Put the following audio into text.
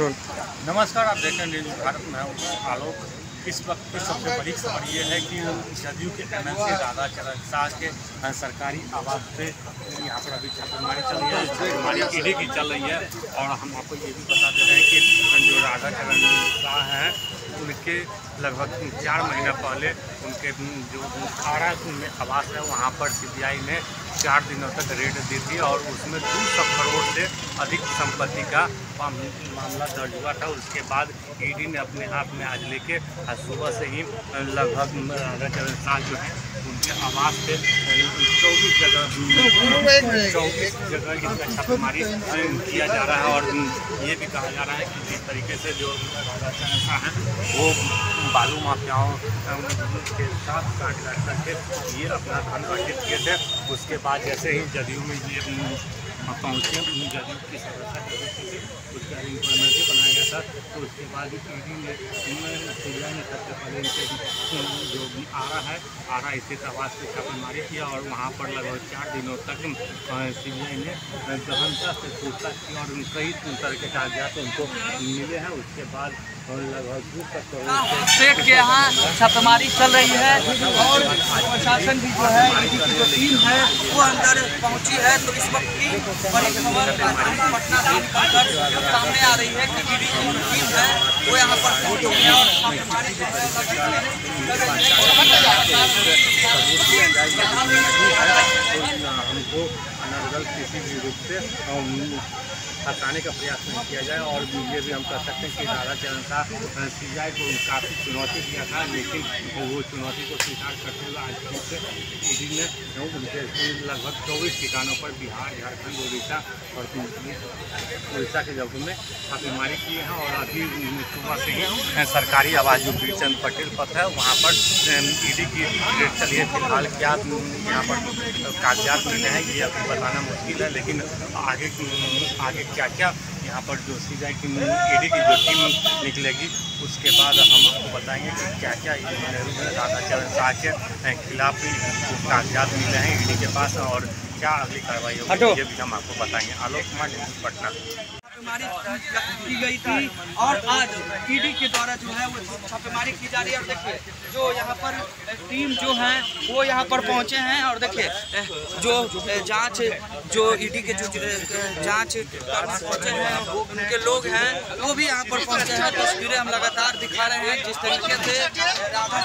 नमस्कार, आप देख रहे हैं न्यूज़ भारत। में आलोक। इस वक्त की सबसे बड़ी खबर ये है कि जदयू के एम एल सी राधा चरण शाह के सरकारी आवास पे यहाँ पर अभी छापेमारी चल रही है, छापेमारी ईडी की चल रही है। और हम आपको ये भी बता दे रहे हैं कि जो राधा चरण शाह हैं, उनके लगभग चार महीना पहले उनके जो खाड़ा में आवास है, वहाँ पर सीबीआई ने चार दिनों तक रेड दी थी और उसमें दो सौ करोड़ से अधिक संपत्ति का मामला दर्ज हुआ था। उसके बाद ईडी ने अपने हाथ में आज लेके आज सुबह से ही लगभग साल जो है, उनके आवास पे चौबीस जगह चौबीस जगह इनका छापेमारी किया जा रहा है और ये भी कहा जा रहा है कि जिस तरीके से जो हैं, वो बालू माफियाओं के साथ साझेदारी करके ये अपना धन अर्जित किए थे। उसके बाद जैसे ही जदयू में ये पहुँचे जदयू की थी, उसका इंफॉर्मेटिव बनाया गया था। तो उसके बाद ईडी ने सीबीआई ने सबसे पहले इनके जो आरा है आरा स्थित आवास पे छापेमारी किया और वहाँ पर लगभग चार दिनों तक सीबीआई ने गहनता से पूछताछ की और कई तरह के कागजात उनको मिले हैं। उसके बाद लगभग दो सौ करोड़ से सेठ के यहाँ छापेमारी चल रही है और प्रशासन भी जो है की जो टीम है, वो अंदर पहुँची है। तो इस वक्त की बड़ी खबर पटना से निकलकर सामने आ रही है कि ईडी की टीम है, वो यहाँ पर पहुँच चुकी है और छापेमारी हमको अनर्गल किसी भी रूप से हटाने का प्रयास नहीं किया जाए और ये भी हम कह सकते हैं कि राधा चरण शाह सीबीआई को काफ़ी चुनौती दिया था, लेकिन वो चुनौती को स्वीकार करते हुए आज फिर से ईडी ने लगभग चौबीस ठिकानों पर बिहार, झारखंड, उड़ीसा और उड़ीसा के जगहों में छापेमारी किए हैं और अभी सुबह से ही सरकारी आवाज़ जो बीरचंद पटेल पथ है, वहाँ पर ईडी की रेड चली है। फ़िलहाल क्या यहाँ पर कागजात मिले हैं, ये अभी बताना मुश्किल है, लेकिन आगे आगे क्या क्या यहाँ पर जो सी जाए की ईडी की जो टीम निकलेगी उसके बाद हम आपको बताएँगे कि क्या क्या नेहरू में राधा चरण शाह के खिलाफ कागजात मिले हैं ईडी के पास और क्या अगली कार्रवाई होगी ये भी हम आपको बताएँगे। आलोक कुमार पटना। छापेमारी की गई थी और आज ईडी के द्वारा जो है वो छापेमारी की जा रही है। और देखिए, जो यहाँ पर टीम जो है, वो यहाँ पर पहुँचे हैं। और देखिए, जो जाँच, जो ईडी के जो जाँच करने पहुँचे हैं, वो उनके लोग हैं, वो भी यहाँ पर पहुँचे हैं। तस्वीरें हम लगातार दिखा रहे हैं, जिस तरीके से राधा